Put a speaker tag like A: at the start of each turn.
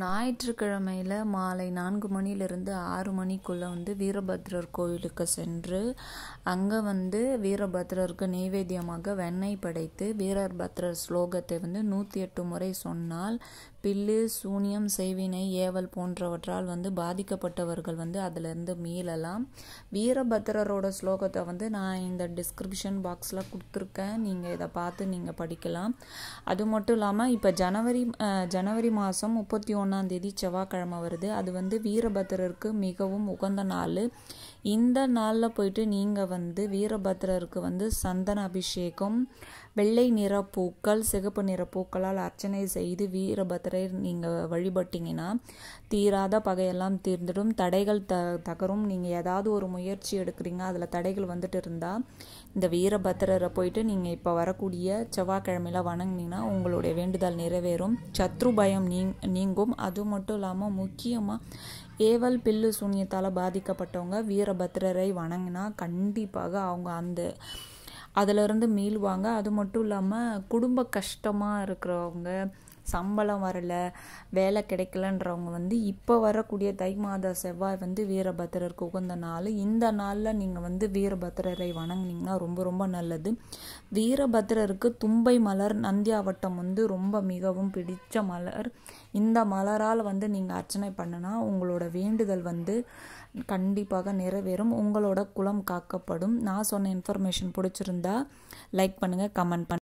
A: ஞாயிற்றுக்கிழமையில் மாலை நான்கு மணிலிருந்து ஆறு மணிக்குள்ளே வந்து வீரபத்ரர் கோயிலுக்கு சென்று அங்கே வந்து வீரபத்ரருக்கு நெய்வேத்தியமாக வெண்ணெய் படைத்து வீரபத்ரர் ஸ்லோகத்தை வந்து நூற்றி எட்டு முறை சொன்னால் பில்லு சூனியம் செய்வினை ஏவல் போன்றவற்றால் வந்து பாதிக்கப்பட்டவர்கள் வந்து அதிலிருந்து மீளலாம். வீரபத்ரரோட ஸ்லோகத்தை வந்து நான் இந்த டிஸ்கிரிப்ஷன் பாக்ஸில் கொடுத்துருக்கேன். நீங்கள் இதை பார்த்து நீங்கள் படிக்கலாம். அது மட்டும் இல்லாமல் இப்போ ஜனவரி ஜனவரி மாதம் முப்பத்தி ஒன்று ஒன்றாந்தேதி செவ்வாய்க்கிழமை வருது. அது வந்து வீரபத்ரருக்கு மிகவும் உகந்த நாள். இந்த நாளில் போயிட்டு நீங்கள் வந்து வீரபத்ரருக்கு வந்து சந்தன அபிஷேகம் வெள்ளை நிற பூக்கள் சிகப்பு நிற பூக்களால் அர்ச்சனை செய்து வீரபத்ரை நீங்கள் வழிபட்டிங்கன்னா தீராத பகையெல்லாம் தீர்ந்துடும். தடைகள் த தகரும். நீங்கள் ஏதாவது ஒரு முயற்சி எடுக்கிறீங்க அதில் தடைகள் வந்துட்டு இருந்தால் இந்த வீரபத்ரரை போயிட்டு நீங்கள் இப்போ வரக்கூடிய செவ்வாய்க்கிழமையில் வணங்கினீங்கன்னா உங்களுடைய வேண்டுதல் நிறைவேறும். சத்ரு பயம் நீங் நீங்கும். அது மட்டும் இல்லாமல் முக்கியமாக ஏவல் பில்லு சூன்யத்தால் பாதிக்கப்பட்டவங்க வீரபத்ரரை வணங்கினா கண்டிப்பாக அவங்க அந்த அதிலிருந்து மீள்வாங்க. அது மட்டும் இல்லாமல் குடும்ப கஷ்டமாக இருக்கிறவங்க சம்பளம் வரல வேலை கிடைக்கலன்றவங்க வந்து இப்போ வரக்கூடிய தை மாத செவ்வாய் வந்து வீரபத்திரருக்கு உகந்த நாள். இந்த நாளில் நீங்கள் வந்து வீரபத்திரரை வணங்கினீங்கன்னா ரொம்ப ரொம்ப நல்லது. வீரபத்திரருக்கு தும்பை மலர் நந்தியாவட்டம் வந்து ரொம்ப மிகவும் பிடித்த மலர். இந்த மலரால் வந்து நீங்கள் அர்ச்சனை பண்ணினா உங்களோட வேண்டுதல் வந்து கண்டிப்பாக நிறைவேறும். உங்களோட குலம் காக்கப்படும். நான் சொன்ன இன்ஃபர்மேஷன் பிடிச்சிருந்தா லைக் பண்ணுங்கள் கமெண்ட் பண்ணுங்கள்